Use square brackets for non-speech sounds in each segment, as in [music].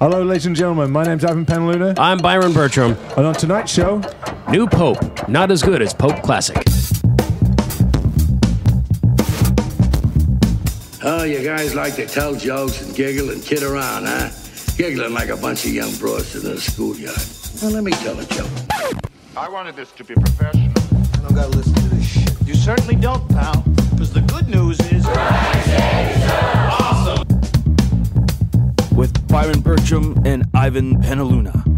Hello, ladies and gentlemen. My name's Ivan Penaluna, I'm Byron Bertram. and on tonight's show, New Pope, not as good as Pope Classic. Oh, you guys like to tell jokes and giggle and kid around, huh? Giggling like a bunch of young broads in a schoolyard. Well, let me tell a joke. I wanted this to be professional. I don't gotta listen to this shit. You certainly don't, pal. Because the good news is. With Byron Bertram and Ivan Penaluna.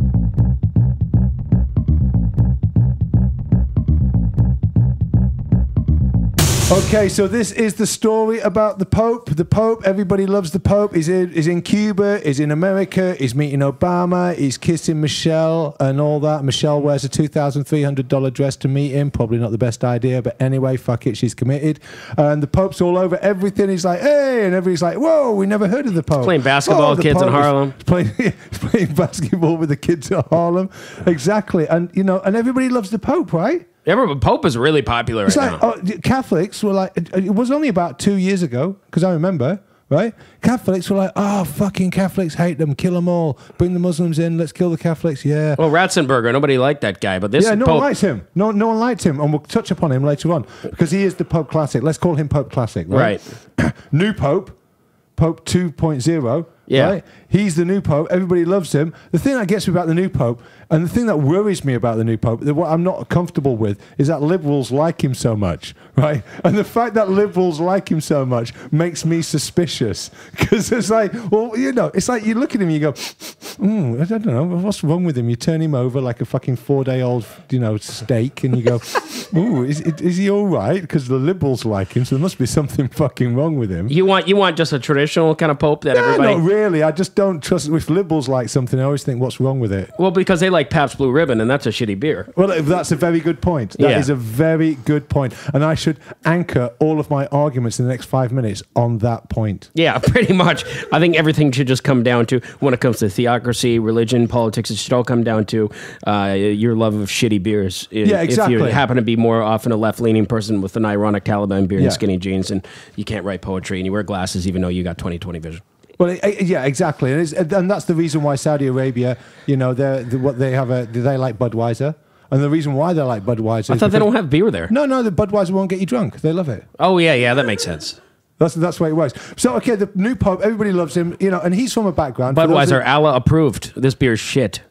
Okay, so this is the story about the Pope. The Pope, everybody loves the Pope. He's in, he's in Cuba, he's in America, he's meeting Obama, he's kissing Michelle and all that. Michelle wears a $2,300 dress to meet him. Probably not the best idea, but anyway, fuck it, she's committed. And the Pope's all over everything. He's like, hey, and everybody's like, whoa, we never heard of the Pope. playing basketball with kids in Pope is Harlem. [laughs] Playing, [laughs] playing basketball with the kids at Harlem. Exactly. And, you know, and everybody loves the Pope, right? Everyone, Pope is really popular It's right like now. oh, Catholics were like, it was only about two years ago because I remember, right? Catholics were like, oh, fucking Catholics hate them, kill them all, bring the Muslims in, let's kill the Catholics, yeah. well, Ratzenberger, nobody liked that guy, but this yeah, no Pope, one likes him. No, no one liked him, and we'll touch upon him later on because he is the Pope Classic. Let's call him Pope Classic, right? [clears throat] New Pope, Pope 2.0. Yeah. Right? He's the new Pope. Everybody loves him. The thing that gets me about the new Pope, and the thing that worries me about the new Pope, that what I'm not comfortable with, is that liberals like him so much, right? And the fact that liberals like him so much makes me suspicious [laughs] because it's like, well, you know, it's like you look at him, and you go, mm, I don't know, what's wrong with him? You turn him over like a fucking four-day-old, you know, steak, and you go, [laughs] ooh, is, is he all right? Because the liberals like him, so there must be something [laughs] fucking wrong with him. you want you want just a traditional kind of Pope that No, everybody. not really. I just don't trust. If liberals like something, I always think, what's wrong with it? Well, because they like Pabst Blue Ribbon, and that's a shitty beer. Well, that's a very good point. That is Yeah. a very good point, and I should anchor all of my arguments in the next five minutes on that point. Yeah, [laughs] pretty much. I think everything should just come down to when it comes to theocracy, religion, politics. It should all come down to uh, your love of shitty beers. Yeah, If exactly. you happen to be more often a left-leaning person with an ironic Taliban beard Yeah. and skinny jeans, and you can't write poetry and you wear glasses, even though you got 20/20 vision. Well, yeah, exactly, and, it's, and that's the reason why Saudi Arabia, you know, they're, the what they have a they like Budweiser, and the reason why they like Budweiser. I is thought they don't have beer there. No, no, the Budweiser won't get you drunk. They love it. Oh yeah, yeah, that makes sense. That's that's the way it works. So, okay, the new pope, everybody loves him, you know, and he's from a background. Budweiser, Allah approved. This beer's shit.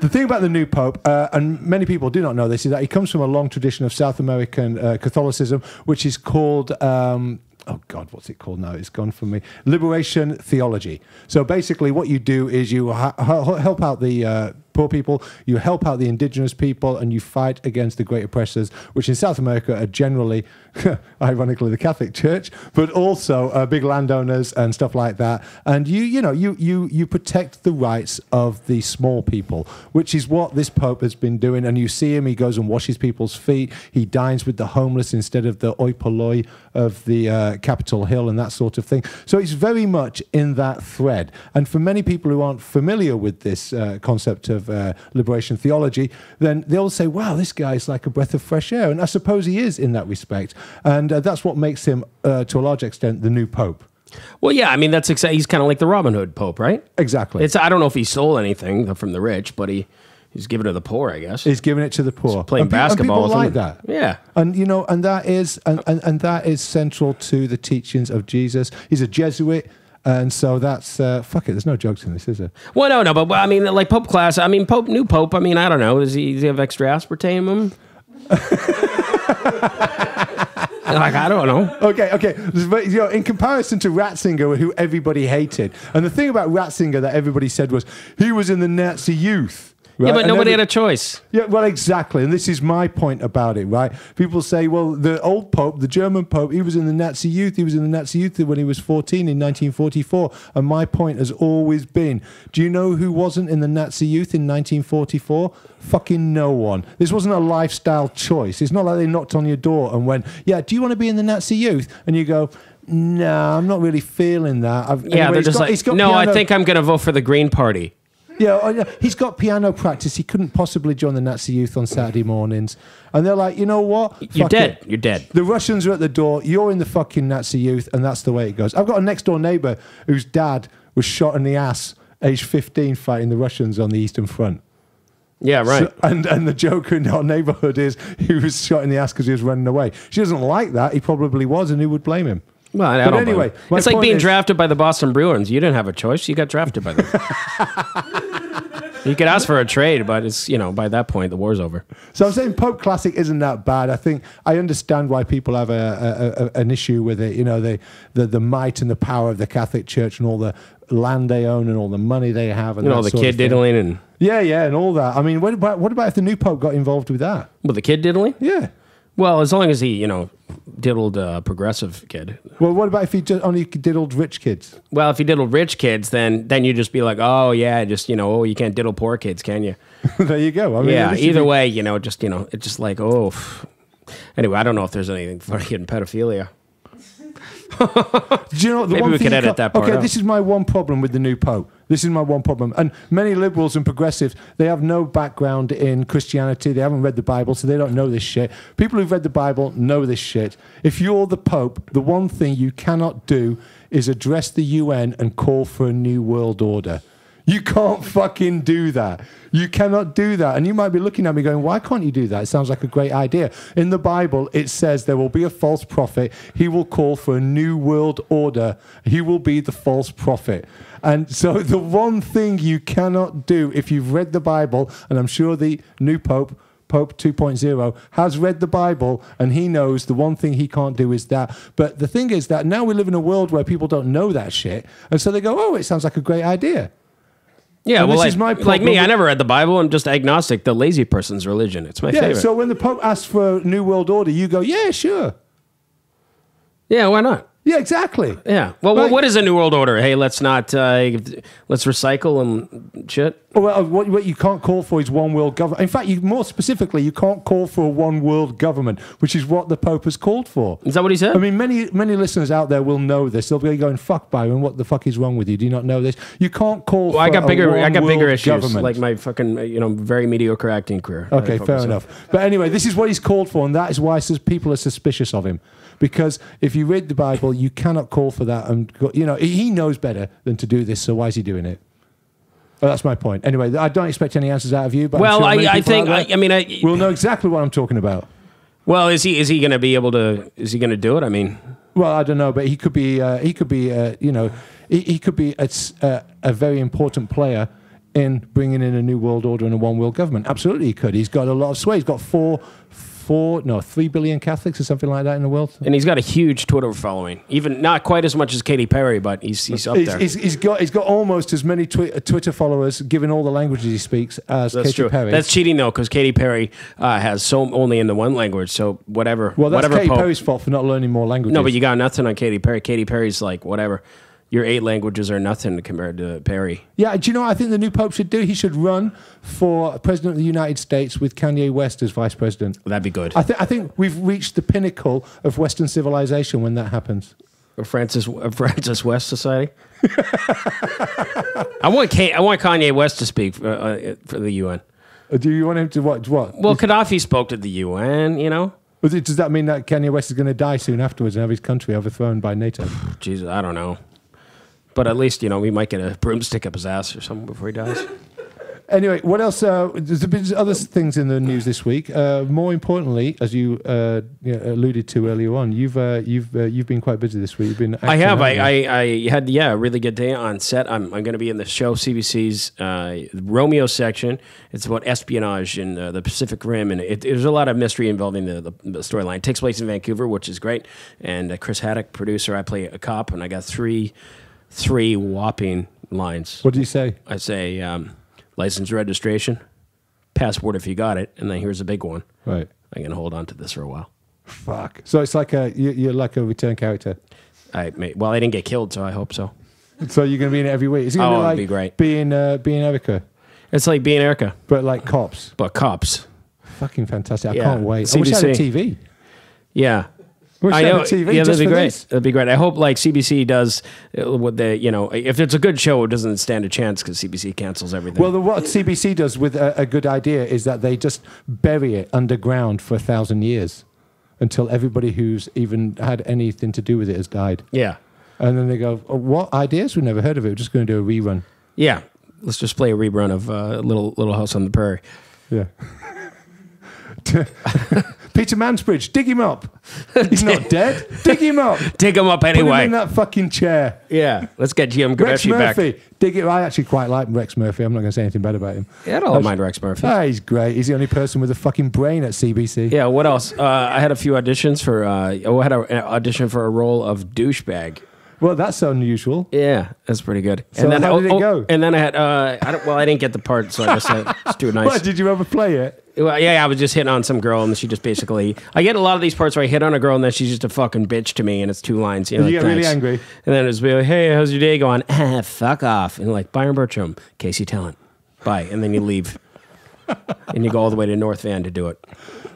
The thing about the new pope, uh, and many people do not know this, is that he comes from a long tradition of South American uh, Catholicism, which is called. Um, Oh God, what's it called now? It's gone from me. Liberation theology. So basically, what you do is you help out the uh, poor people, you help out the indigenous people, and you fight against the great oppressors, which in South America are generally, [laughs] ironically, the Catholic Church, but also uh, big landowners and stuff like that. And you, you know, you you you protect the rights of the small people, which is what this Pope has been doing. And you see him; he goes and washes people's feet. He dines with the homeless instead of the oi polloi of the uh, Capitol Hill and that sort of thing. So it's very much in that thread. And for many people who aren't familiar with this uh, concept of uh, liberation theology, then they'll say, "Wow, this guy's like a breath of fresh air." And I suppose he is in that respect. And uh, that's what makes him, uh, to a large extent, the new Pope. Well, yeah, I mean that's exa- he's kind of like the Robin Hood Pope, right? Exactly. It's I don't know if he stole anything from the rich, but he he's given it to the poor, I guess. He's giving it to the poor. playing And pe- and basketball people like that. Yeah. And you know, and that is and, and, and that is central to the teachings of Jesus. He's a Jesuit. And so that's uh, fuck it. There's no jokes in this, is there? Well, no, no, but I mean, like Pope class. I mean, Pope, new Pope. I mean, I don't know. Does he, does he have extra aspartame in him? [laughs] like I don't know. Okay, okay. But, you know, in comparison to Ratzinger, who everybody hated, and the thing about Ratzinger that everybody said was he was in the Nazi youth. Yeah, but And nobody every- had a choice. Yeah, well, exactly. And this is my point about it, right? People say, well, the old Pope, the German Pope, he was in the Nazi youth. He was in the Nazi youth when he was 14 in 1944. And my point has always been do you know who wasn't in the Nazi youth in 1944? Fucking no one. This wasn't a lifestyle choice. It's not like they knocked on your door and went, yeah, do you want to be in the Nazi youth? And you go, no, I'm not really feeling that. I've, Yeah, anyway, they're just got- like, got no, I think I'm going to vote for the Green Party. Yeah, oh, yeah, he's got piano practice. He couldn't possibly join the Nazi youth on Saturday mornings. And they're like, you know what? You're dead. it. You're dead. The Russians are at the door. You're in the fucking Nazi youth, and that's the way it goes. I've got a next door neighbor whose dad was shot in the ass age 15, fighting the Russians on the Eastern Front. Yeah, right. So- and and the joke in our neighborhood is he was shot in the ass because he was running away. She doesn't like that. He probably was, and who would blame him? Well, I but anyway, it's like being is- drafted by the Boston Bruins. You didn't have a choice. You got drafted by them. [laughs] you could ask for a trade, but it's you know by that point the war's over. So I'm saying Pope Classic isn't that bad. I think I understand why people have a, a, a, an issue with it. You know, the, the the might and the power of the Catholic Church and all the land they own and all the money they have and You know the kid diddling and Yeah, yeah, and all that. I mean, what about what about if the new Pope got involved with that? well the kid diddling. Yeah. Well, as long as he you know diddled a progressive kid. Well, what about if he just only diddled rich kids? Well, if he diddled rich kids, then then you just be like, oh yeah, just you know, oh you can't diddle poor kids, can you? [laughs] there you go. I mean, yeah. Either be- way, you know, just you know, it's just like oh. Anyway, I don't know if there's anything [laughs] funny in pedophilia. [laughs] Do you know what the Maybe one we could edit that part Okay, out. this is my one problem with the new pope. This is my one problem. And many liberals and progressives, they have no background in Christianity. They haven't read the Bible, so they don't know this shit. People who've read the Bible know this shit. If you're the pope, the one thing you cannot do is address the UN and call for a new world order. You can't fucking do that. You cannot do that. And you might be looking at me going, why can't you do that? It sounds like a great idea. In the Bible, it says there will be a false prophet. He will call for a new world order. He will be the false prophet. And so, [laughs] the one thing you cannot do if you've read the Bible, and I'm sure the new Pope, Pope 2.0 has read the Bible and he knows the one thing he can't do is that. But the thing is that now we live in a world where people don't know that shit. And so they go, oh, it sounds like a great idea. Yeah, And well, like, like me, I never read the Bible. I'm just agnostic. The lazy person's religion. It's my Yeah, favorite. so when the Pope asks for a new world order, you go, yeah, sure. yeah, why not? Yeah, exactly. Yeah. Well, Right. what is a new world order? Hey, let's not uh, let's recycle and shit. Well, what, what you can't call for is one world government. In fact, you, more specifically, you can't call for a one world government, which is what the Pope has called for. Is that what he said? I mean, many many listeners out there will know this. They'll be going, "Fuck, Byron, what the fuck is wrong with you? Do you not know this? You can't call well, I got bigger. I got bigger issues, government. like my fucking uh, you know very mediocre acting career. Okay, fair enough. But anyway, this is what he's called for, and that is why people are suspicious of him. Because if you read the Bible, you cannot call for that, and go- you know he knows better than to do this. So why is he doing it? Well, that's my point. Anyway, I don't expect any answers out of you. But I'm Well, sure I- I think- I- I mean, I- will know exactly what I'm talking about. Well, is he is he going to be able to? Is he going to do it? I mean, Well, I don't know, but he could be. Uh, he could be. Uh, you know, he, he could be a, uh, a very important player in bringing in a new world order and a one world government. Absolutely, he could. He's got a lot of sway. He's got four, four, no, three billion Catholics or something like that in the world. and he's got a huge Twitter following. Even not quite as much as Katy Perry, but he's he's up He's, there. he's, he's got he's got almost as many twi- Twitter followers, given all the languages he speaks, as That's Katy true. Perry. That's cheating though, because Katy Perry uh, has so only in the one language. So whatever. well, that's whatever Katy Pope- Perry's fault for not learning more languages. No, but you got nothing on Katy Perry. Katy Perry's like whatever. Your eight languages are nothing compared to Perry. Yeah, do you know what I think the new Pope should do? He should run for President of the United States with Kanye West as Vice President. That'd be good. I, th- I think we've reached the pinnacle of Western civilization when that happens. A Francis a Francis West Society. [laughs] I want K, I want Kanye West to speak for, uh, for the UN. Uh, Do you want him to what? What? Well, Gaddafi spoke to the UN. You know, does that mean that Kanye West is going to die soon afterwards and have his country overthrown by NATO? [sighs] Jesus, I don't know. But at least you know we might get a broomstick up his ass or something before he dies. [laughs] Anyway, what else? Uh, there's been other things in the news this week. Uh, more importantly, as you, uh, you know, alluded to earlier on, you've uh, you've uh, you've been quite busy this week. You've been. I have. I? I, I had yeah a really good day on set. I'm I'm going to be in the show CBC's uh, Romeo section. It's about espionage in uh, the Pacific Rim, and it, there's a lot of mystery involving the, the, the storyline. It takes place in Vancouver, which is great. And uh, Chris Haddock, producer, I play a cop, and I got three three whopping lines. What did you say? I say um, license registration, passport if you got it, and then here's a big one. Right. I'm gonna hold on to this for a while. Fuck. So it's like a you- you're like a return character. I may, well, I didn't get killed, so I hope so. So you're going to be in it every week. Is it going Oh, be like be great. being uh, being Erica, It's like being Erica, but like cops? but cops. Fucking fantastic! I Yeah. can't wait. I wish I had a CBC. TV. Yeah. I know. TV yeah, that'd be great. this. That'd be great. I hope like CBC does uh, what they, you know, if it's a good show, it doesn't stand a chance because CBC cancels everything. Well, the, what CBC does with a, a good idea is that they just bury it underground for a thousand years until everybody who's even had anything to do with it has died. yeah, And then they go, oh, "What ideas? We never heard of it. We're just going to do a rerun." yeah. Let's just play a rerun of uh, Little Little House on the Prairie. Yeah. [laughs] Peter Mansbridge, dig him up. [laughs] He's not dead. Dig him up. [laughs] Dig him up anyway. Put him in that fucking chair. Yeah, let's get Jim Rex Gravesci back. Murphy, dig it. I actually quite like Rex Murphy. I'm not going to say anything bad about him. Yeah, I don't mind Rex Murphy. Ah, he's great. He's the only person with a fucking brain at CBC. Yeah, what else? Uh, I had a few auditions for. Uh, oh, I had an audition for a role of douchebag. Well, that's unusual. Yeah, that's pretty good. So how did it go? And then I had. Uh, I well, I didn't get the part, so I just said, [laughs] just do it nice. What, did you ever play it? Well, yeah, I was just hitting on some girl, and she just basically. I get a lot of these parts where I hit on a girl, and then she's just a fucking bitch to me, and it's two lines. You, know, You like, get really "Thanks." angry. and then it's be like, "Hey, how's your day going?" [laughs] Ah, fuck off, and like Byron Bertram, Casey Talent, bye, and then you leave, and you go all the way to North Van to do it.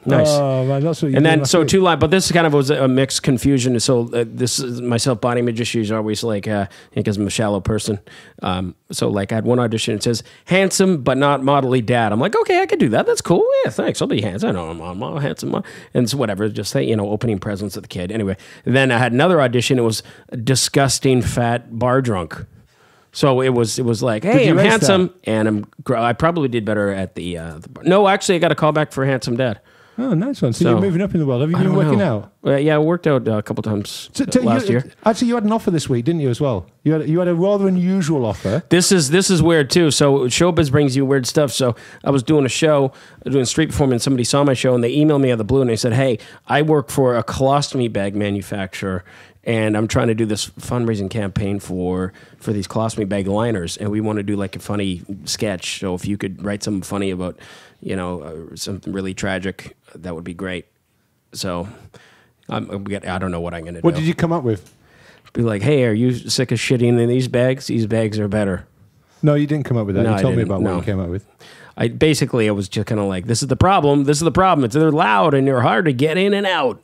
Nice. Oh man, that's what you and then so week. two line, but this kind of was a mixed confusion. So uh, this is myself body image issues are always like uh, because I'm a shallow person. Um, so like I had one audition. It says handsome but not modelly dad. I'm like okay, I could do that. That's cool. Yeah, thanks. I'll be handsome. I know I'm, I'm all handsome. And so whatever. Just say you know opening presents of the kid. Anyway, then I had another audition. It was disgusting fat bar drunk. So it was it was like, hey, I'm handsome, and I'm. I probably did better at the. Uh, the bar. No, actually, I got a call back for handsome dad. Oh, nice one. So, So- you're moving up in the world. Have you been working know. out? Well, yeah, I worked out uh, a couple times So- uh, so last you- year. Actually, you had an offer this week, didn't you, as well? You had, you had a rather unusual offer. This is this is weird too. So showbiz brings you weird stuff. So I was doing a show, doing street performance. Somebody saw my show and they emailed me out of the blue and they said, "Hey, I work for a colostomy bag manufacturer." And I'm trying to do this fundraising campaign for for these colostomy bag liners, and we want to do like a funny sketch. So if you could write something funny about, you know, uh, something really tragic, that would be great. So I'm, get- I don't know what I'm gonna What do. What did you come up with? be like, "Hey, are you sick of shitting in these bags? These bags are better." No, you didn't come up with that. No, you told me about what No. you came up with. I basically I was just kind of like, "This is the problem. This is the problem. It's they're loud and they're hard to get in and out.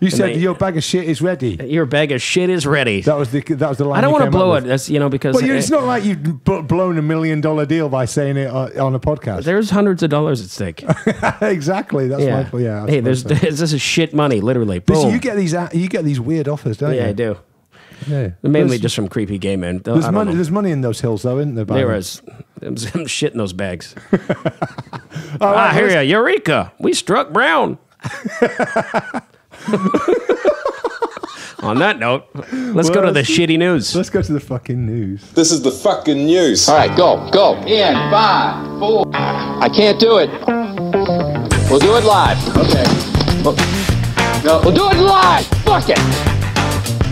You said they- your bag of shit is ready. Your bag of shit is ready." That was the that was the line. I don't want to blow it. That's you know because But it's uh, not like you've blown a million dollar deal by saying it on, on a podcast. there's hundreds of dollars at stake. [laughs] exactly. That's yeah, my yeah. hey, there's point. [laughs] this is shit money, literally. Boom. You get these a- you get these weird offers, don't you? yeah, I do. Yeah. Mainly There's- just from creepy gay men. There's money. know. There's money in those hills, though, isn't there? There is. [laughs] I'm, I'm shit in those bags. All ah, right, here let's- Eureka! We struck brown. [laughs] On that note, let's go to the shitty news. Let's go to the fucking news. This is the fucking news. All right, go, go. In five, four. I can't do it. We'll do it live. Okay. Oh. No. We'll do it live. Fuck it.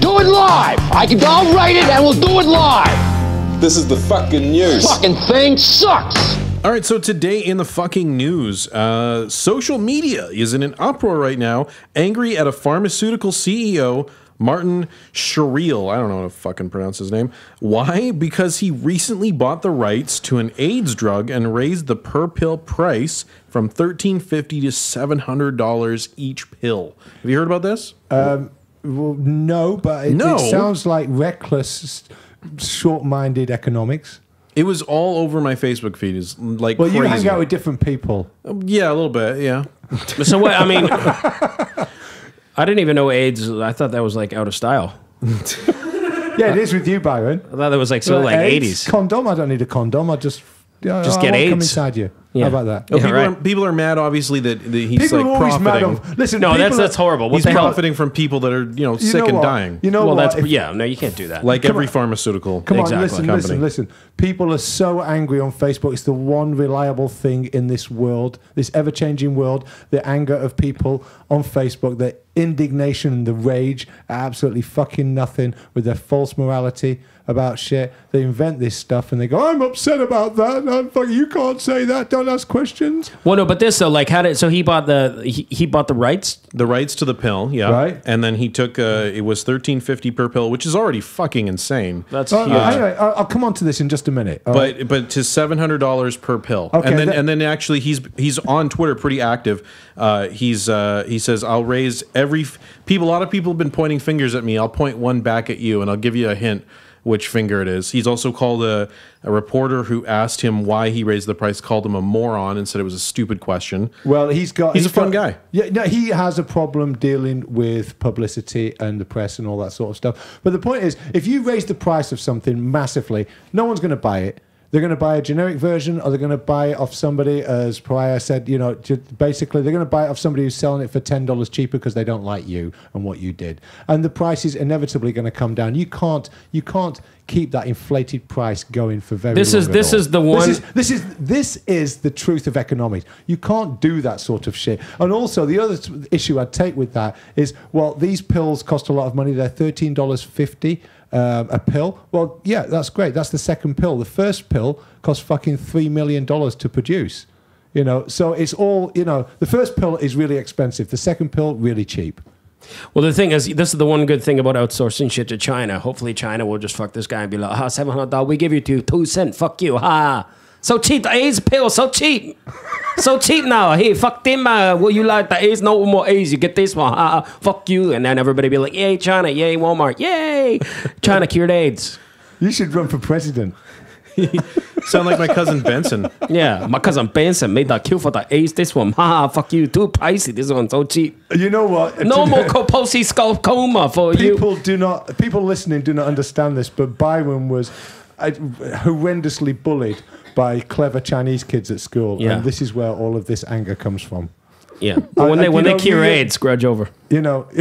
Do it live. I can. I'll write it and we'll do it live. This is the fucking news. Fucking thing sucks. All right, so today in the fucking news, uh, social media is in an uproar right now, angry at a pharmaceutical CEO, Martin Shireel. I don't know how to fucking pronounce his name. Why? Because he recently bought the rights to an AIDS drug and raised the per pill price from thirteen fifty to seven hundred dollars each pill. Have you heard about this? Well, no, but it, No. it sounds like reckless, short-minded economics. It was all over my Facebook feed. Is mm, like Well, you hang out with different people. Um, yeah, a little bit. Yeah. So what? I mean, [laughs] I didn't even know AIDS. I thought that was like out of style. [laughs] Yeah, it is with you, Byron. I thought that was like so like eighties. Condom. I don't need a condom. I just Just I get won't Come AIDS. inside you. Yeah. How about that? Oh, Yeah, people, right. are, people are mad, obviously, that, that he's people like are always mad. profiting. Of, listen, No, that's are- that's horrible. What he's the hell? profiting from people that are you know You sick know and what? dying. You know well, what? that's If- yeah. No, you can't do that. like Come every on. pharmaceutical. Come on, listen, company. listen, listen. People are so angry on Facebook. It's the one reliable thing in this world, this ever changing world. The anger of people on Facebook, the indignation and the rage are absolutely fucking nothing with their false morality about shit. They invent this stuff and they go, I'm upset about that. I'm fucking, you can't say that. Don't ask questions. Well, no, but this though, like, how did so he bought the he, he bought the rights? the rights to the pill, yeah, Right. And then he took uh, it was thirteen fifty per pill, which is already fucking insane. That's Uh, huge. anyway, I'll, I'll come on to this in just a minute. all right? but but to seven hundred dollars per pill, Okay, and then that- and then actually he's he's on Twitter pretty active. Uh, he's uh, he says I'll raise every f- people. A lot of people have been pointing fingers at me. I'll point one back at you, and I'll give you a hint which finger it is. He's also called a, a reporter who asked him why he raised the price, called him a moron, and said it was a stupid question. Well, he's got. He's a fun got- guy. Yeah, no, he has a problem dealing with publicity and the press and all that sort of stuff. But the point is, if you raise the price of something massively, no one's going to buy it. They're going to buy a generic version, or they're going to buy it off somebody, as Pariah said. You know, basically, they're going to buy it off somebody who's selling it for ten dollars cheaper because they don't like you and what you did, and the price is inevitably going to come down. You can't, you can't keep that inflated price going for very. This long is- this all. is the one- This is this is this is the truth of economics. You can't do that sort of shit. And also, the other issue I'd take with that is, well, these pills cost a lot of money. They're thirteen dollars fifty um, a pill. Well, yeah, that's great. That's the second pill. The first pill cost fucking three million dollars to produce. You know, so it's all you know. The first pill is really expensive. The second pill really cheap. Well, the thing is, this is the one good thing about outsourcing shit to China. Hopefully, China will just fuck this guy and be like, "Ah, seven hundred dollars. We give you two two cent. Fuck you, ha." So cheap, the AIDS pill, so cheap, so cheap now. Hey, fuck them. Uh, will you like the AIDS? No more AIDS. You get this one. Ha, ha. fuck you. And then everybody be like, "Yay, China! Yay, Walmart! Yay, China cured AIDS." You should run for president. [laughs] Sound like my cousin Benson. Yeah, my cousin Benson made that kill for the AIDS. This one, ha, fuck you. Too pricey. This one so cheap. You know what? No more Kaposi's sarcoma for you. people do not people listening do not understand this but byron was uh, horrendously bullied by clever chinese kids at school Yeah. and this is where all of this anger comes from Yeah, but when I- they when they know, cure AIDS, grudge over. you know [laughs]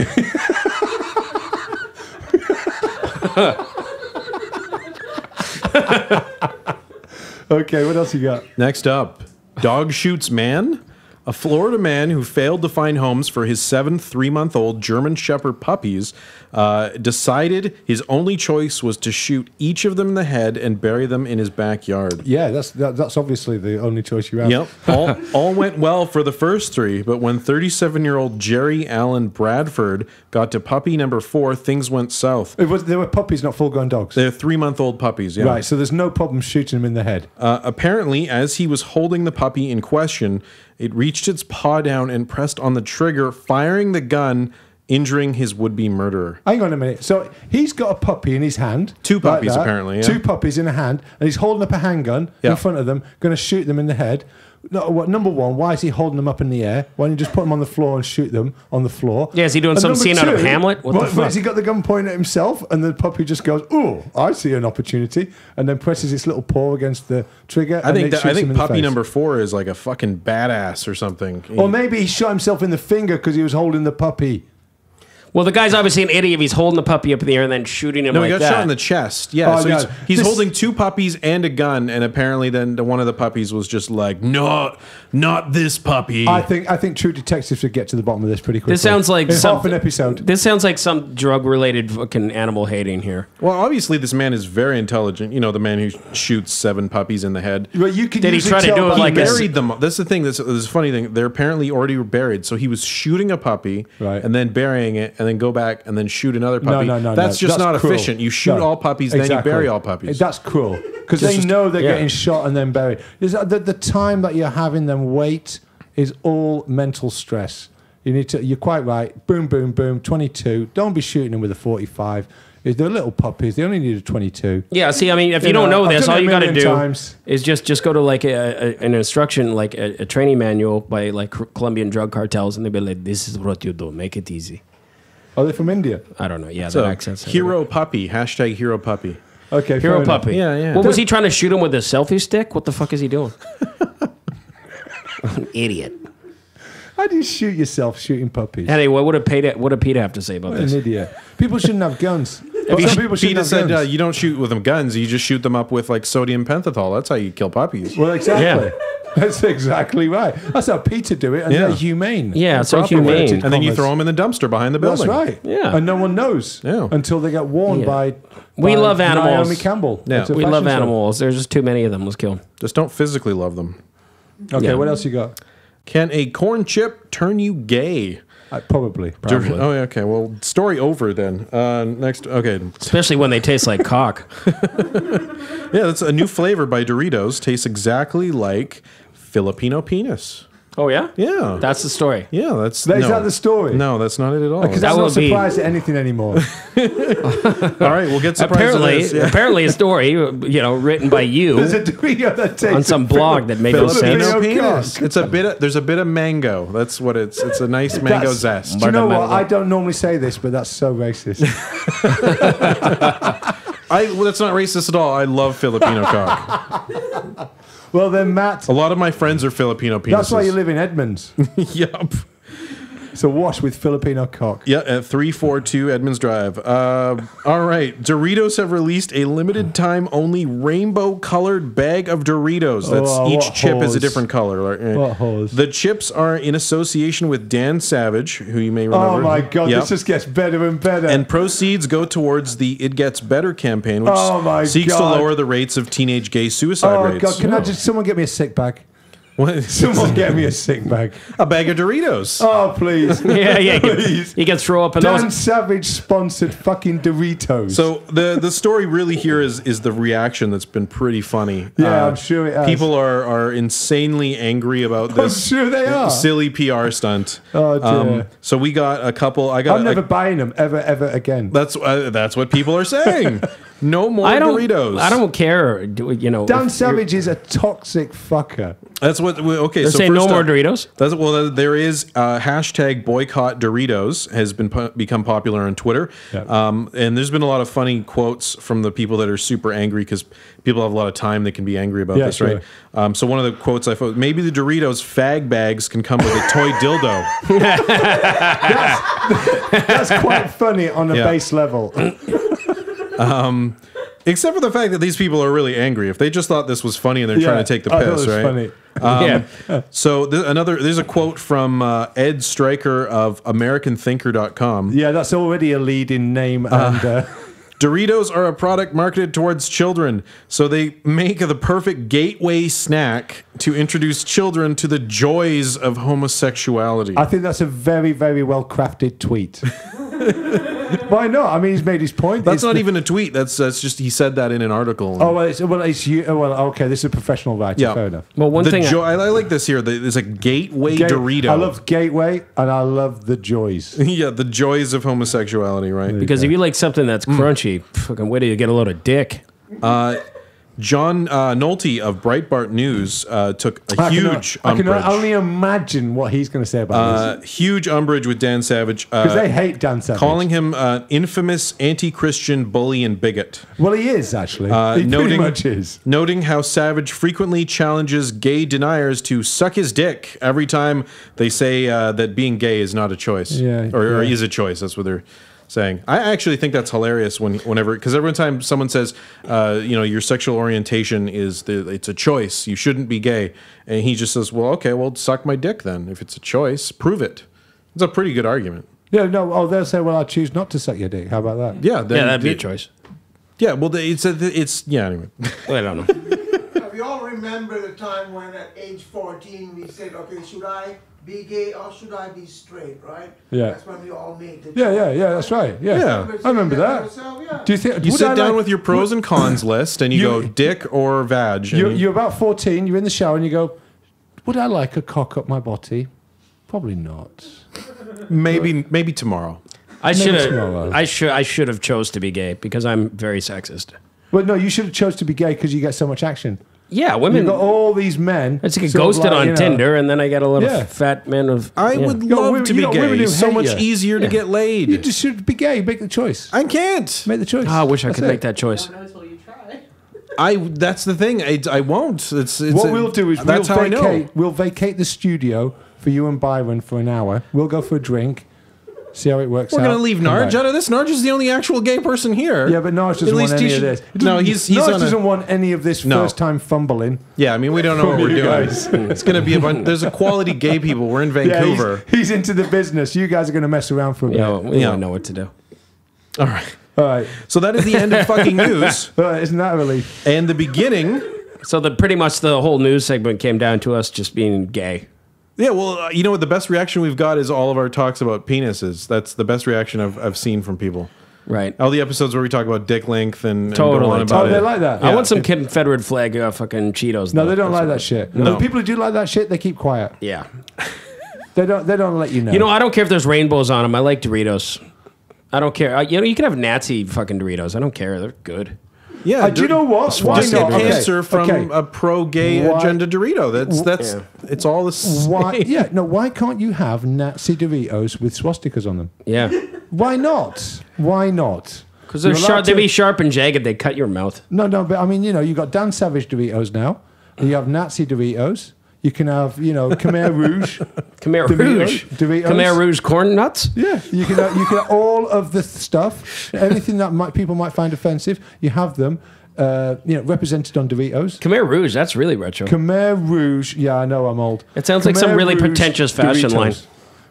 okay what else you got Next up, dog shoots man. A Florida man who failed to find homes for his seven three month old German Shepherd puppies uh, decided his only choice was to shoot each of them in the head and bury them in his backyard. yeah that's that, that's obviously the only choice you have Yep. All, all went well for the first three, but when 37 year old Jerry Allen Bradford got to puppy number four, things went south. it was, they were puppies not full-grown dogs They're three month old puppies, yeah. right so there's no problem shooting them in the head Uh, apparently, as he was holding the puppy in question, it reached its paw down and pressed on the trigger, firing the gun, injuring his would be murderer. Hang on a minute. So he's got a puppy in his hand. Two puppies, that. apparently, yeah. Two puppies in a hand, and he's holding up a handgun Yeah. in front of them, going to shoot them in the head. No, what, number one, why is he holding them up in the air? Why don't you just put them on the floor and shoot them on the floor? Yeah, is he doing And some number scene out of Hamlet? What the fuck? Has he got the gun pointed at himself, and the puppy just goes, "Oh, I see an opportunity," and then presses its little paw against the trigger. I and think it that, I shoots him think in the puppy number four is like a fucking badass or something. Or maybe he shot himself in the finger because he was holding the puppy. Well, the guy's obviously an idiot if he's holding the puppy up in the air and then shooting him no, like he got that. shot in the chest. Yeah, Oh, so he's, he's This- holding two puppies and a gun, and apparently then the, one of the puppies was just like, "No, not this puppy." I think I think True Detective should get to the bottom of this pretty quickly. this sounds like in some, half an episode. This sounds like some drug-related fucking animal hating here. well, obviously this man is very intelligent. You know, the man who shoots seven puppies in the head. Well, you can Did he try to do it by- He like a- buried them. That's the thing. That's, that's a funny thing. They're apparently already buried. So he was shooting a puppy, Right. and then burying it, and then go back and then shoot another puppy. No, no, no. That's no. just not cruel. efficient. You shoot No. all puppies, then you bury all puppies. That's cruel because they Just- know they're yeah. getting shot and then buried. Is that the, the time that you're having them wait is all mental stress. You need to. You're quite right. Boom, boom, boom. Twenty-two. Don't be shooting them with a forty-five. If They're little puppies. They only need a twenty-two. Yeah, see, I mean, if you, You don't know, know this, all you got to do times. is just just go to like a, a, an instruction, like a, a training manual by like Colombian drug cartels, and they'll be like, "This is what you do. Make it easy." Are they from India? I don't know. Yeah, so that accent's hero puppy. Hashtag hero puppy. Okay. fair hero enough. puppy. Yeah, yeah. What was he trying to shoot him with a selfie stick? What the fuck is he doing? [laughs] An idiot. How do you shoot yourself shooting puppies? Anyway, what did Peter, What did Pete have to say about What an this? idiot. People shouldn't have guns. But [laughs] you some sh- people shouldn't Peter have said guns. uh, you don't shoot with them guns. You just shoot them up with like sodium pentothal. That's how you kill puppies. Well, exactly. [laughs] [laughs] That's exactly right. That's how Peter do it, and Yeah. they're humane. Yeah, And so proper humane. inverted and then you commas. throw them in the dumpster behind the building. That's building. right. Yeah. and no one knows. Yeah. until they get warned Yeah. by. We by love animals. Naomi Campbell. Yeah. It's a We love fashion show. animals. There's just too many of them. Let's kill them. Just don't physically love them. Okay, Yeah. what else you got? Can a corn chip turn you gay? Uh, probably. Probably. Oh, yeah, okay. Well, story over then. Uh, next, okay. Especially when they taste like cock. [laughs] Yeah, that's a new flavor by Doritos. Tastes exactly like Filipino penis. Oh yeah. Yeah. That's the story. yeah, that's Is that no. the story? No, that's not it at all. Because That I'm not would be- surprised at anything anymore. [laughs] all right, we'll get surprised. Apparently, at this. Yeah. apparently, a story you know written by you [laughs] There's a Dorito that tastes on some blog that made no sense. Filipino cock. penis. It's a bit. Of, there's a bit of mango. That's what it's. It's a nice mango That's- zest. Do you know what? I don't normally say this, but that's so racist. [laughs] I well, that's not racist at all. I love Filipino cock. Well, then, Matt, A lot of my friends are Filipino penises. that's why you live in Edmonds. [laughs] Yup. It's a wash with Filipino cock. Yeah, at 342 Edmonds Drive. Uh, all right. Doritos have released a limited time only rainbow colored bag of Doritos. That's Oh, each chip is a different color. Eh. The chips are in association with Dan Savage, who you may remember. Oh my god, Yep. this just gets better and better. and proceeds go towards the It Gets Better campaign, which Oh seeks God. to lower the rates of teenage gay suicide rates. oh rates. god, can I just someone get me a sick bag? What? [laughs] [laughs] Someone get me a sick bag. a bag of Doritos. Oh please. [laughs] Yeah, yeah. You can, Please. you can throw up in Dan those. Savage sponsored fucking Doritos. So the the story really here is is the reaction that's been pretty funny. Uh, Yeah, I'm sure it has. People are are insanely angry about this. I'm this. sure they are. Silly PR stunt. Oh, dear. so we got a couple. I got. I'm never I- buying them ever, ever again. that's uh, that's what people are saying. No more I don't. Doritos. I don't care. You know, Dan Savage is a toxic fucker. That's what. we- Okay, They're so saying no first more Doritos. That's well. There is uh, hashtag boycott Doritos has been become popular on Twitter, Yeah. um, and there's been a lot of funny quotes from the people that are super angry because people have a lot of time they can be angry about Yeah, this, sure. right? Um, so one of the quotes I thought maybe the Doritos fag bags can come with a toy [laughs] dildo. That's quite funny on a Yeah. base level. [clears throat] Except for the fact that these people are really angry. If they just thought this was funny and they're Yeah, trying to take the I piss, it was right? funny. Um, yeah. So th- another there's a quote from uh, Ed Stryker of AmericanThinker.com. Yeah, that's already a leading name. And uh, [laughs] Doritos are a product marketed towards children, so they make the perfect gateway snack to introduce children to the joys of homosexuality. I think that's a very, very well crafted tweet. [laughs] Why not? I mean, he's made his point. that's It's not the- even a tweet. That's that's just he said that in an article. Oh well, it's, well, it's you. oh, Well, okay, this is a professional writer. Yeah. Fair enough. Well, one the thing. I- jo- I, I like this here. The- There's a gateway Ga- Dorito. I love Gateway and I love the joys. [laughs] yeah, the joys of homosexuality, right? because if you like something that's Mm. crunchy, fucking wait till you get a load of dick. John uh, Nolte of Breitbart News uh, took a I can- huge I can umbrage. only imagine what he's going to say about uh, this huge umbrage with Dan Savage. because Uh, they hate Dan Savage. calling him an infamous anti-Christian bully and bigot. well, he is actually. Uh, he pretty noting, much is. noting how Savage frequently challenges gay deniers to suck his dick every time they say uh, that being gay is not a choice, Yeah, or, or is a choice. That's what they're saying. I actually think that's hilarious when whenever because every time someone says, uh, you know, your sexual orientation is the, it's a choice, you shouldn't be gay, and he just says, well, okay, well, suck my dick then. If it's a choice, prove it. It's a pretty good argument. Yeah, no. Oh, they'll say, "Well, I choose not to suck your dick." How about that? Yeah, then, Yeah, that'd be a choice. Yeah, well, it's a, it's yeah. Anyway, I don't know. [laughs] We all remember the time when at age 14 we said, okay, should I be gay or should I be straight, right? Yeah. That's when we all made the Yeah, choice. yeah, yeah. That's right. Yeah, Yeah. I remember that. Yourself, yeah. Do you think you sit I down like- with your pros and cons [laughs] list, and you, You- go dick or vag. You're, you're about 14, you're in the shower, and you go, Would I like a cock up my body? Probably not. maybe maybe tomorrow. I should have. I should. I should have chose to be gay because I'm very sexist. Well, no, you should have chose to be gay because you get so much action. Yeah, You've women. got all these men. It's like a sort of ghosted like, on you know- Tinder, and then I get a little Yeah. fat man of. I yeah. would You got love women- to you be got women gay. who So hate much you. easier to get laid. You just should be gay. Make the choice. I can't. Make the choice. Ah, I wish I That's could it. make that choice. I. That's the thing. I, I won't. It's, it's What a- we'll do is that's we'll how I vacate, know. we'll vacate the studio for you and Byron for an hour. We'll go for a drink, see how it works We're out. gonna leave come Narj out of this. Narj is the only actual gay person here. Yeah, but Narj doesn't At want any he of this. No, doesn't- he's he's Narj doesn't a, want any of this No. first time fumbling. Yeah, I mean we don't know what we're doing. guys. [laughs] It's gonna be a bunch. There's a quality gay people. We're in [laughs] Yeah, he's, Vancouver. he's into the business. You guys are going to mess around for a bit. Yeah, we Yeah. don't know what to do. All right. All right. So that is the end of [laughs] fucking news All right. Isn't that a relief? and the beginning. So the pretty much the whole news segment came down to us just being gay. Yeah, well, uh, you know what? The best reaction we've got is all of our talks about penises. That's the best reaction I've, I've seen from people. Right. All the episodes where we talk about dick length and, and Totally, go on Oh, about they it. like that. I want some Confederate flag uh, fucking Cheetos. No, though. they don't like what- that shit. No. The people who do like that shit, they keep quiet. Yeah. They don't. They don't let you know. You know, I don't care if there's rainbows on them. I like Doritos. I don't care. I, you know, you can have Nazi fucking Doritos. I don't care. They're good. Yeah, Uh, do you know what? Why Just get not? Okay, cancer from okay. a pro-gay Why- agenda Dorito. That's that's it's all this. Why? Yeah. No. Why can't you have Nazi Doritos with swastikas on them? Yeah. Why not? Why not? Because they're You're allowed sharp. They'd be sharp and jagged. They cut your mouth. No, no, but I mean, you know, you have got Dan Savage Doritos now. You have Nazi Doritos. You can have, you know, Khmer Rouge. [laughs] Khmer Rouge. Doritos. Khmer Rouge corn nuts. Yeah, you can have, you can have all of the stuff, everything that might, people might find offensive. You have them, uh, you know, represented on Doritos. Khmer Rouge. That's really retro. Khmer Rouge. Yeah, I know I'm old. It sounds like some really Rouge pretentious fashion Doritos. line.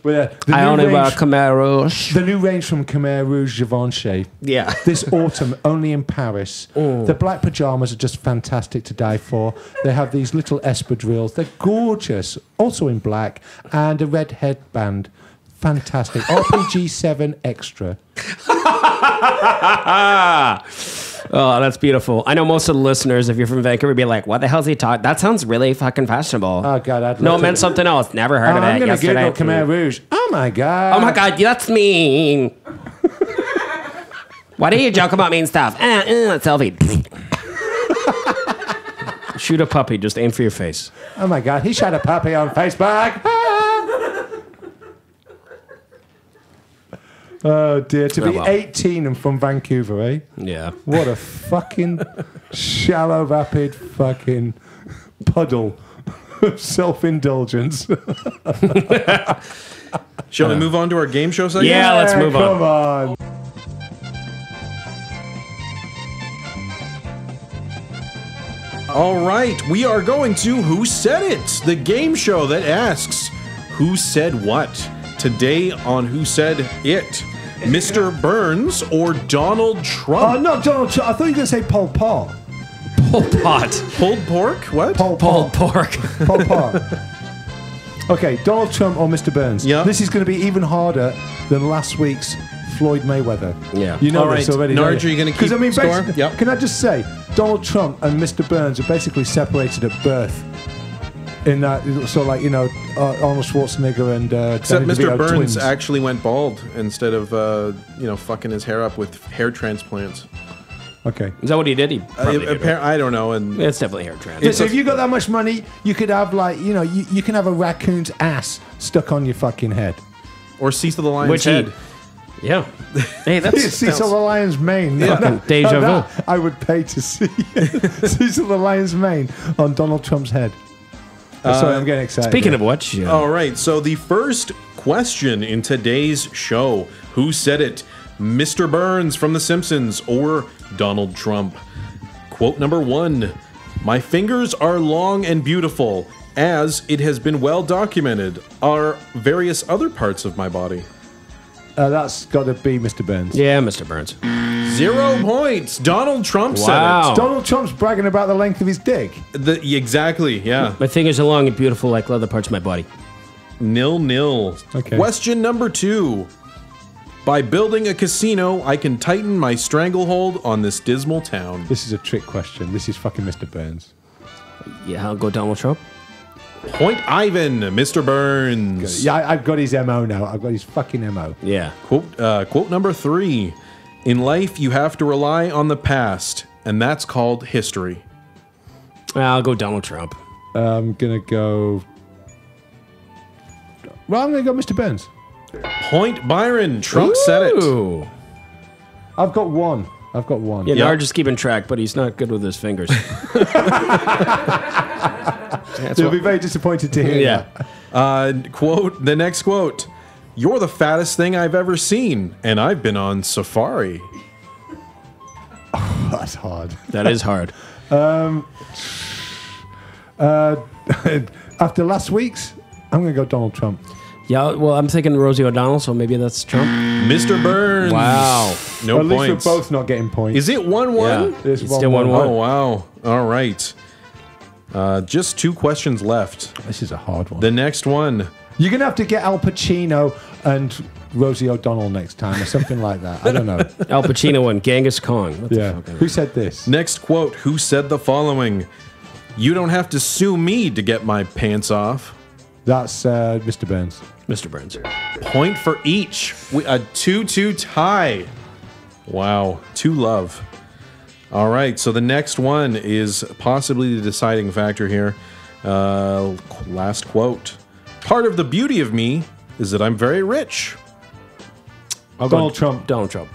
Well, yeah, the I new only wear range- Khmer Rouge. The new range from Khmer Rouge Givenchy. Yeah. [laughs] This autumn, only in Paris. The black pajamas are just fantastic to die for. They have these little espadrilles. They're gorgeous. Also in black. And a red headband. Fantastic. [laughs] RPG 7 Extra. [laughs] Oh, that's beautiful. I know most of the listeners, if you're from Vancouver, be like, "What the hell's he talking? That sounds really fucking fashionable." Oh, God. I'd no, it meant something else. Never heard Oh, of I'm it going to yesterday. Google Khmer Rouge. Oh, my God. Oh my god, that's mean. Why do you joke about mean stuff? Uh, uh, selfie. Shoot a puppy. Just aim for your face. Oh, my God. He shot a puppy on Facebook. Oh, dear. To Oh, be well. 18 and from Vancouver, eh? Yeah. What a fucking shallow, vapid fucking puddle of self indulgence. [laughs] Shall we move on to our game show segment? Yeah, let's move on. Come on. All right, we are going to Who Said It? The game show that asks who said what. Today on Who Said It? Mr. Burns or Donald Oh, Trump? Uh, no, Donald Trump. I thought you were going to say Paul Pot. Pol Pot. Pulled pork? What? Pol Pol Pot. Pork. [laughs] Pol Pot. Okay, Donald Trump or Mr. Burns. Yeah. This is going to be even harder than last week's Floyd Mayweather. Yeah. You know All this right, already. Narge, don't are you gonna 'Cause, keep I mean, score? Yep. Can I just say, Donald Trump and Mr. Burns are basically separated at birth. In that, so like you know, uh, Arnold Schwarzenegger and uh, Except Danny Mr. DeVito Burns twins. actually went bald instead of, uh, you know, fucking his hair up with hair transplants. Okay. Is that what he did? He Uh, probably did. appar- I don't know. And It's definitely hair trans. Yeah, so if you got that much money, you could have like you know, you, you can have a raccoon's ass stuck on your fucking head. or Cecil the Lion's Which he- head. Yeah. Hey, that's [laughs] Cecil the Lion's mane. [laughs] No, Fucking deja vu. that I would pay to see [laughs] Cecil the Lion's mane on Donald Trump's head. Sorry, I'm getting excited. Speaking of which, yeah. All right, so the first question in today's show Who said it? Mr. Burns from The Simpsons or Donald Trump? Quote number one My fingers are long and beautiful, as it has been well documented, are various other parts of my body. Uh, that's got to be Mr. Burns. yeah, Mr. Burns. Zero points. Donald Trump Wow. Donald Trump's bragging about the length of his dick. The, exactly, yeah. My fingers are long and beautiful like leather parts of my body. Nil nil. Okay. Question number two. By building a casino, I can tighten my stranglehold on this dismal town. This is a trick question. This is fucking Mr. Burns. Yeah, I'll go Donald Trump. Point Ivan, Mr. Burns. Yeah, I, I've got his MO now. I've got his fucking MO. Yeah. Quote, uh, quote number three. In life, you have to rely on the past, and that's called history. I'll go Donald Trump. I'm going to go. Well, I'm going to go Mr. Burns. Point Byron, Trump said it. Ooh. I've got one. I've got one. Yeah, Yep. Narge is keeping track, but he's not good with his fingers. [laughs] That's You'll what- be very disappointed to hear yeah. that. Uh, quote, the next quote. You're the fattest thing I've ever seen, and I've been on safari. [laughs] That's hard. That is hard. [laughs] Uh, [laughs] after last week's, I'm going to go Donald Trump. Yeah, well, I'm thinking Rosie O'Donnell, so maybe that's Trump. Mr. Burns. Wow. No At least points. we're both not getting points. Is it 1 1? Yeah. It's It's one- still one- 1 1. Oh, wow. All right. Uh, just two questions left. This is a hard one. The next one. You're going to have to get Al Pacino and Rosie O'Donnell next time or something like that. I don't know. [laughs] Al Pacino and Genghis Khan. What the yeah. fuck? Who said this? Next quote. Who said the following? You don't have to sue me to get my pants off. That's uh, Mr. Burns. Mr. Burns. Point for each. We, a 2 2 tie. Wow. Two love. All right. So the next one is possibly the deciding factor here. Uh, last quote. Part of the beauty of me is that I'm very rich. I'll go Donald Trump. Donald Trump.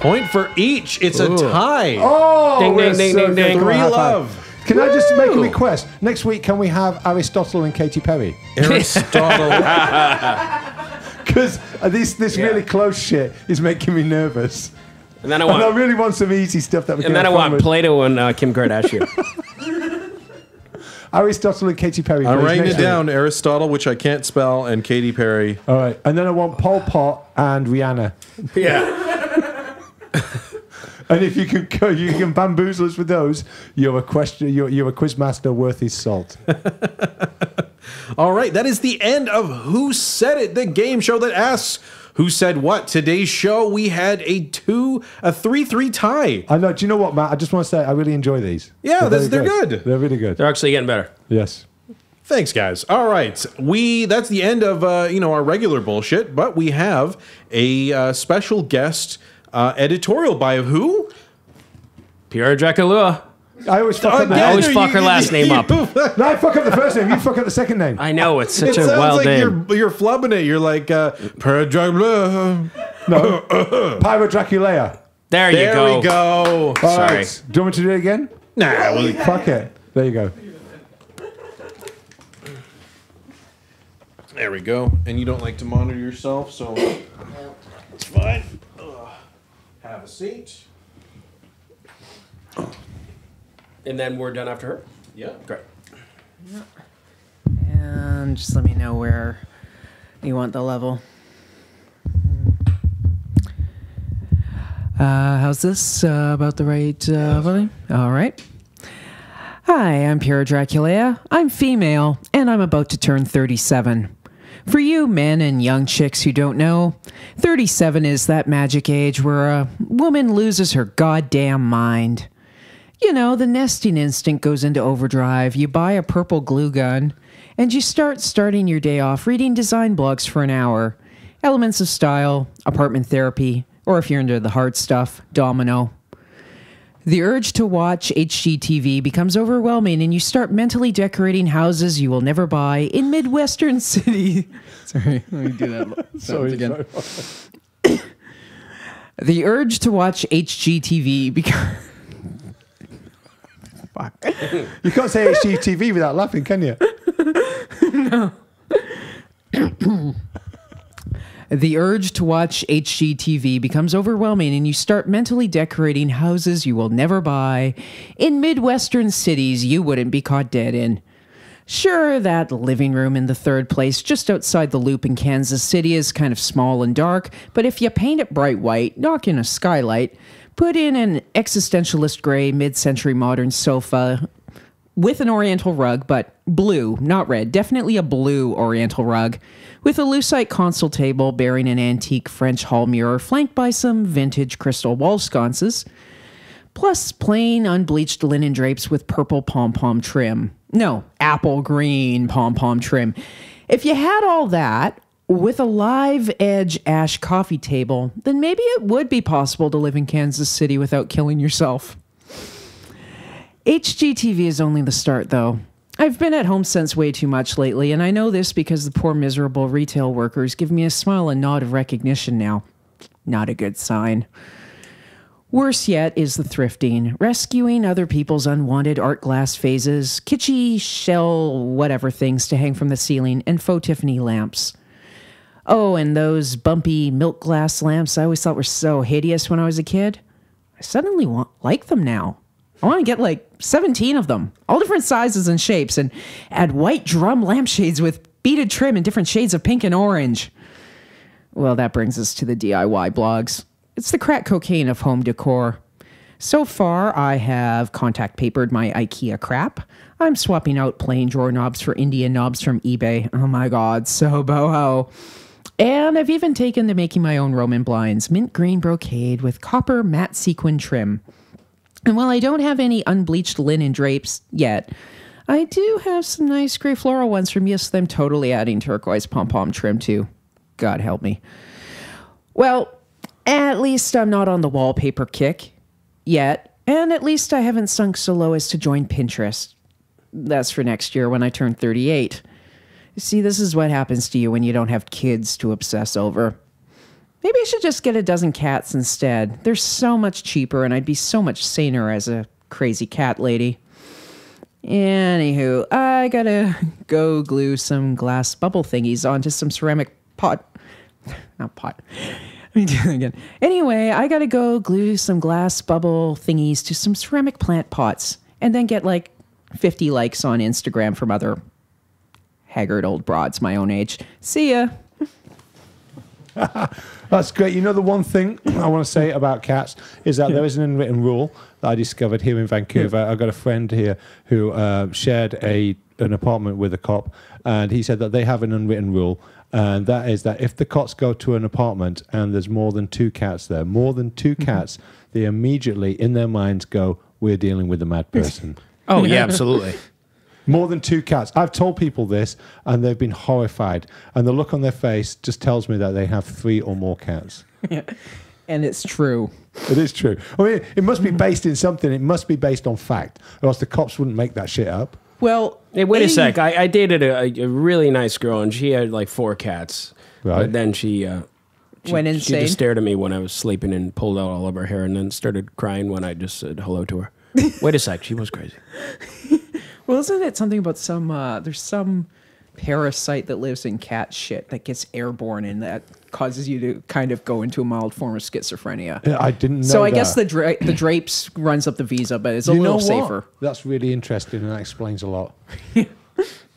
Point for each. It's a tie. Oh, Ding, ding, ding, ding, ding. Come Three love. Can I just make a request? Next week, can we have Aristotle and Katy Perry? [laughs] Aristotle. [laughs] Because this this really close shit is making me nervous. And then I want. And I really want some easy stuff that we and can then I have want with. Plato and uh, Kim Kardashian. [laughs] Aristotle and Katy Perry. I'm writing next it week. down. Aristotle, which I can't spell, and Katy Perry. All right, and then I want Pol Pot and Rihanna. yeah. [laughs] And if you can go, you can bamboozle us with those. You're a question. You're, you're a quiz master worth his salt. [laughs] All right, that is the end of Who Said It, the game show that asks who said what. Today's show, we had a two, a three-three tie. I know. Do you know what, Matt? I just want to say I really enjoy these. Yeah, very that's- they're good. They're really good. They're actually getting better. Yes. Thanks, guys. All right, we that's the end of uh, you know our regular bullshit, but we have a uh, special guest uh, editorial by who? Pierre Draculua. I always fuck up I Again, always you- fuck her you- last name up. No, I fuck up the first name. You fuck up the second name. I know it's such It a sounds wild like name. you're you're flubbing it. You're like uh, per Dracula. No. [laughs] Pyro Dracula. There you There go. we go. All Sorry. right. Do you want me to do it again? Nah, well, Fuck it. There you go. there we go. And you don't like to monitor yourself, so [coughs] it's fine. Ugh. Have a seat. And then we're done after her. Yeah. Great. And just let me know where you want the level. Uh, how's this? Uh, about the right uh, volume? All right. Hi, I'm Pure Dracula. I'm female, and I'm about to turn 37. For you men and young chicks who don't know, 37 is that magic age where a woman loses her goddamn mind. You know, the nesting instinct goes into overdrive. You buy a purple glue gun, and you start starting your day off reading design blogs for an hour. Elements of style, apartment therapy, or if you're into the hard stuff, domino. The urge to watch HGTV becomes overwhelming, and you start mentally decorating houses you will never buy in Midwestern [laughs] city. Sorry, let me do that [laughs] Sorry, again. sorry. [coughs] The urge to watch HGTV becomes. You can't say HGTV without laughing, can you? [laughs] No. [coughs] the urge to watch HGTV becomes overwhelming, and you start mentally decorating houses you will never buy in Midwestern cities you wouldn't be caught dead in. Sure, that living room in the third place just outside the loop in Kansas City is kind of small and dark, but if you paint it bright white, knock in a skylight, put in an existentialist gray mid century modern sofa, with an oriental rug, but blue, not red. Definitely a blue oriental rug. With a lucite console table bearing an antique French hall mirror flanked by some vintage crystal wall sconces. Plus plain unbleached linen drapes with purple pom pom trim. No, apple green pom pom trim. If you had all that, with a live edge ash coffee table, then maybe it would be possible to live in Kansas City without killing yourself. HGTV is only the start, though. I've been at home since way too much lately, and I know this because the poor, miserable retail workers give me a smile and nod of recognition now. Not a good sign. Worse yet is the thrifting, rescuing other people's unwanted art glass vases, kitschy shell whatever things to hang from the ceiling, and faux Tiffany lamps. Oh, and those bumpy milk glass lamps I always thought were so hideous when I was a kid. I suddenly want like them now. I want to get like 17 of them, all different sizes and shapes, and add white drum lampshades with beaded trim in different shades of pink and orange. Well, that brings us to the DIY blogs. It's the crack cocaine of home decor. So far, I have contact papered my IKEA crap. I'm swapping out plain drawer knobs for Indian knobs from eBay. Oh my god, so boho. And I've even taken to making my own Roman blinds, mint green brocade with copper matte sequin trim. And while I don't have any unbleached linen drapes yet, I do have some nice gray floral ones from Yes Them totally adding turquoise pom pom trim too. God help me. Well, at least I'm not on the wallpaper kick yet, and at least I haven't sunk so low as to join Pinterest. That's for next year when I turn 38. See, this is what happens to you when you don't have kids to obsess over. Maybe I should just get a dozen cats instead. They're so much cheaper, and I'd be so much saner as a crazy cat lady. Anywho, I gotta go glue some glass bubble thingies onto some ceramic pot. [laughs] Not pot. Let me do it again. Anyway, I gotta go glue some glass bubble thingies to some ceramic plant pots and then get like 50 likes on Instagram from other haggard old broads my own age. See ya. [laughs] That's great. You know, the one thing I want to say about cats is that there is an unwritten rule that I discovered here in Vancouver. I've got a friend here who uh, shared a an apartment with a cop, and he said that they have an unwritten rule, and that is that if the cops go to an apartment and there's more than two cats there, more than two cats, they immediately in their minds go, "We're dealing with a mad [laughs] person." Oh yeah, absolutely. [laughs] More than two cats. I've told people this, and they've been horrified. And the look on their face just tells me that they have three or more cats. [laughs] Yeah. And it's true. It is true. I mean, it must be based in something. It must be based on fact, or else the cops wouldn't make that shit up. Well, Hey, wait a A- sec. I, I dated a, a really nice girl, and she had like four cats. Right. But then she, uh, she Went She just stared at me when I was sleeping and pulled out all of her hair, and then started crying when I just said hello to her. [laughs] wait a sec. She was crazy. [laughs] Well, isn't it something about some? Uh, there's some parasite that lives in cat shit that gets airborne and that causes you to kind of go into a mild form of schizophrenia. Yeah, I didn't know. so I guess the dra- the drapes runs up the visa, but it's a you know little what? safer. That's really interesting, and that explains a lot. [laughs]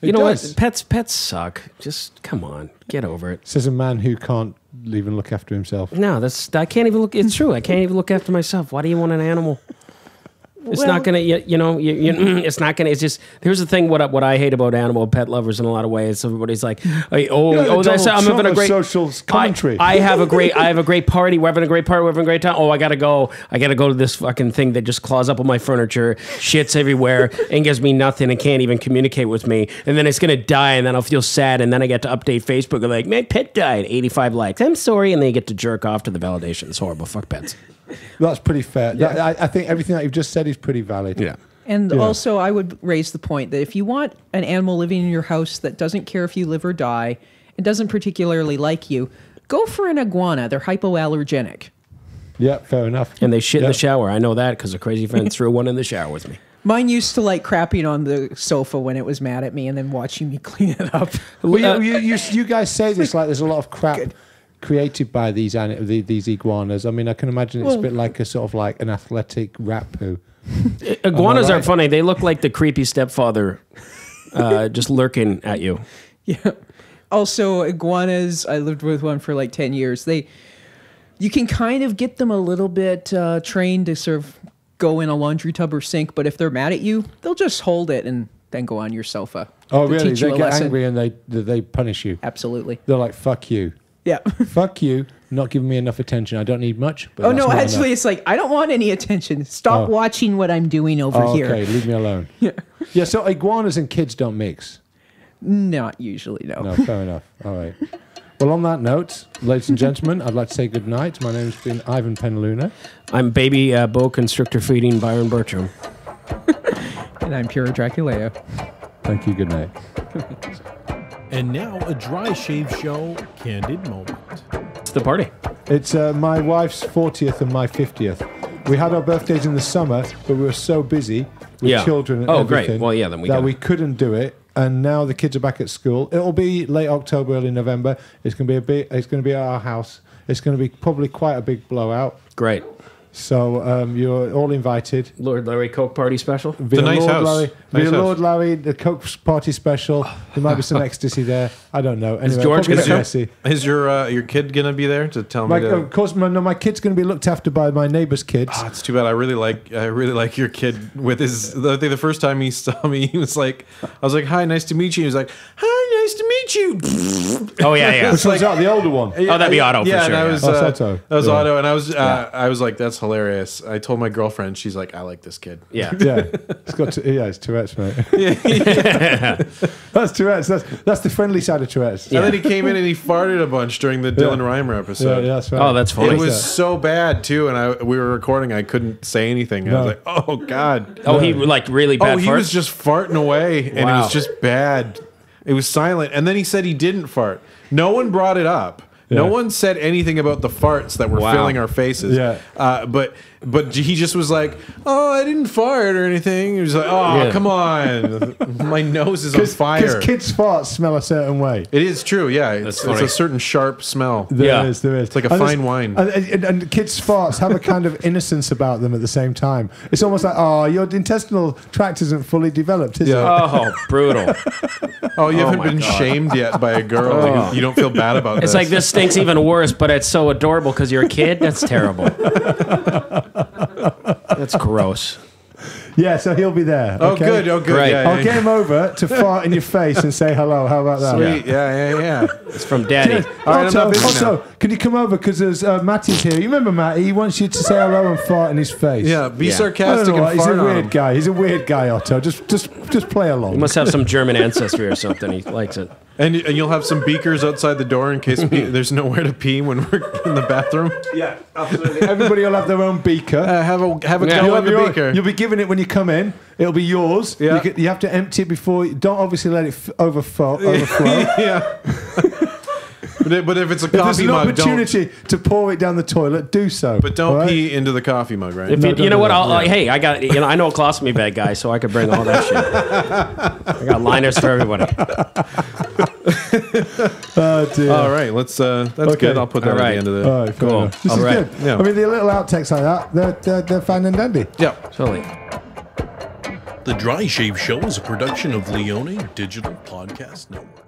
You know does. what? Pets, pets suck. Just come on, get over it. Says a man who can't even look after himself. No, that's I can't even look. It's true. I can't even look after myself. Why do you want an animal? It's Well- not gonna, you, you know, you, you, mm, it's not gonna. It's just here's the thing. What I, what I hate about animal pet lovers in a lot of ways. Everybody's like, oh, oh, that's I'm having a great social commentary. I, I have a great, I have a great party. We're having a great party. We're having a great time. Oh, I gotta go. I gotta go to this fucking thing that just claws up on my furniture, shits everywhere, and gives me nothing, and can't even communicate with me. And then it's gonna die, and then I'll feel sad, and then I get to update Facebook and like, my pet died, 85 likes. I'm sorry, and then you get to jerk off to the validation. It's horrible. Fuck pets. That's pretty fair. That- I, I think everything that you've just said is pretty valid. Yeah. And Yeah. also, I would raise the point that if you want an animal living in your house that doesn't care if you live or die and doesn't particularly like you, go for an iguana. They're hypoallergenic. Yeah, fair enough. And they shit in the shower. I know that because a crazy friend [laughs] threw one in the shower with me. Mine used to like crapping on the sofa when it was mad at me and then watching me [laughs] clean it up. Well, Uh, you, you, you, you guys say this like there's a lot of crap created by these the- these iguanas. I mean, I can imagine it's a bit like a sort of like an athletic rat poo. [laughs] Iguanas Am I are right? funny. They look like the creepy stepfather uh, [laughs] just lurking at you. [laughs] Yeah. Also, iguanas, I lived with one for like 10 years. They, you can kind of get them a little bit uh, trained to sort of go in a laundry tub or sink, but if they're mad at you, they'll just hold it and then go on your sofa. Oh, really? teach you They get lesson. angry and they they they punish you. Absolutely. They're like, "Fuck you, Yeah. [laughs] fuck you, not giving me enough attention. I don't need much." But oh, no, actually, enough." it's like, I don't want any attention. Stop Oh. watching what I'm doing over Oh, here. okay, leave me alone. [laughs] Yeah, yeah. So iguanas and kids don't mix. Not usually, no. No, fair [laughs] enough. All right. Well, on that note, ladies and gentlemen, I'd like to say good night. My name's been Ivan Penaluna. I'm baby uh, boa constrictor feeding Byron Bertram. And I'm Pure Draculeo. Thank you. Good night. And now a dry shave show candid moment. It's the party. It's uh, my wife's 40th and my 50th. We had our birthdays in the summer, but we were so busy with Yeah. children and Oh, great. everything Well, yeah, then we that gotta- we couldn't do it. And now the kids are back at school. It'll be late October, early November. It's going to be a big. It's going to be at our house. It's going to be probably quite a big blowout. Great. So um, you're all invited. Lord Larry Coke party special. Via nice Lord house. Larry, Nice via house. Lord Larry, the Coke party special. There might be some ecstasy there. I don't know. Anyway, George probably gonna Is your, is your, uh, your kid gonna be there to tell My, me to? of course, my, no, my kid's going to be looked after by my neighbor's kids. Ah, it's too bad. I really like I really like your kid with his. I think the first time he [laughs] saw me, he was like, I was like, "Hi, nice to meet you." He was like, "Hi, nice to meet you." [laughs] Oh yeah, yeah. Which one's that? The older one. Oh, that'd be Otto for yeah, sure, And I yeah. was, Oh, uh, it's Otto. That was Yeah. Otto, and I was, uh, I was like, "That's hilarious." I told my girlfriend, she's like, "I like this kid." yeah. [laughs] Yeah, it's got to, yeah, it's Tourette's, mate. [laughs] yeah. yeah. [laughs] that's Tourette's. That's that's the friendly side of Tourette's. And then he came in and he farted a bunch during the Dylan Reimer episode. yeah, that's right. Oh, that's funny. It was so bad too, and I we were recording. I couldn't say anything. I was like, "Oh God!" Oh, he like really bad oh, he farts? was just farting away, and it was just bad. It was silent, and then he said he didn't fart. No one brought it up. No one said anything about the farts that were Wow. filling our faces. Yeah. Uh, but but he just was like, "Oh, I didn't fart or anything." He was like, "Oh, Yeah. come on, [laughs] my nose is on fire." Because kids' farts smell a certain way. it is true. Yeah, it's, it's a certain sharp smell. There is, Yeah. there is. It's like a And fine wine. And, and, and kids' farts have a kind of [laughs] innocence about them at the same time. It's almost like, oh, your intestinal tract isn't fully developed, is Yeah. it? Oh, brutal. [laughs] Oh, you haven't been God. shamed yet by a girl. Oh. You, you don't feel bad about it. It's this. like this stinks even worse, but it's so adorable because you're a kid. That's terrible. That's gross. Yeah, so he'll be there. Oh, okay? good. Oh, good. Great. Yeah, yeah, I'll get him over to fart in your face and say hello. How about that? Sweet. Yeah, yeah, yeah. It's from Daddy. Yes. All right, I'm also, also can you come over because there's uh, Matty's here? You remember Matty? He wants you to say hello and fart in his face. Yeah, be Yeah. Sarcastic and what, He's a on weird him. guy. He's a weird guy, Otto. Just, just, just play along. He must have some German ancestry or something. He likes it. And, and you'll have some beakers outside the door in case pee, [laughs] there's nowhere to pee when we're in the bathroom. Yeah, absolutely. Everybody will have their own beaker. Uh, have a have a Yeah. go You'll, in have the your- beaker. you'll be given it when you come in. It'll be yours. Yeah. You, get- you have to empty it before. Don't obviously let it f- overflow. overflow. [laughs] yeah. [laughs] but, if, but if it's a If there's coffee an mug, don't. There's an opportunity to pour it down the toilet, do so. But don't all right? pee into the coffee mug, right? If No, you, you know what? I'll, yeah. uh, hey, I got you know I know a colostomy bag guy, so I could bring all that shit. I got liners for everybody. [laughs] Oh dear. All right, let's. Uh, that's Okay. good. I'll put that All at right. the end of the. All right, fair Cool. enough. This All is right. good. Yeah. I mean, the little outtakes like that, they're, they're, they're fine and dandy. Yeah. Totally. The Dry Shave Show is a production of Leone Digital Podcast Network.